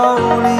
逃离